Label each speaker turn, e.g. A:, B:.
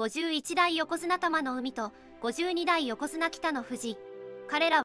A: 51代横綱玉の海と52代横綱北の富士。彼ら